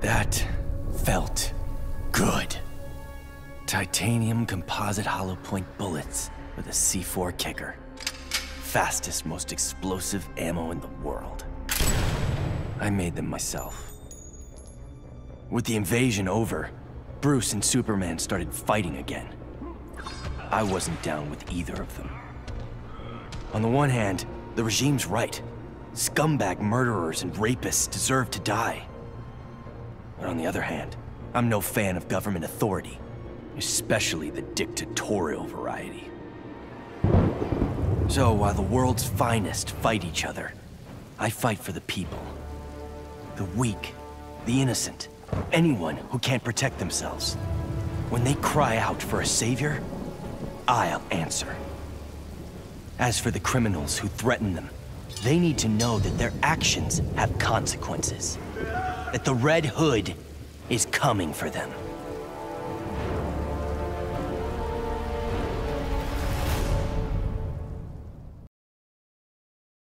That felt good. Titanium composite hollow point bullets with a C4 kicker. Fastest, most explosive ammo in the world. I made them myself. With the invasion over, Bruce and Superman started fighting again. I wasn't down with either of them. On the one hand, the regime's right. Scumbag murderers and rapists deserve to die. But on the other hand, I'm no fan of government authority, especially the dictatorial variety. So while the world's finest fight each other, I fight for the people. The weak, the innocent, anyone who can't protect themselves. When they cry out for a savior, I'll answer. As for the criminals who threaten them, they need to know that their actions have consequences. That the Red Hood is coming for them.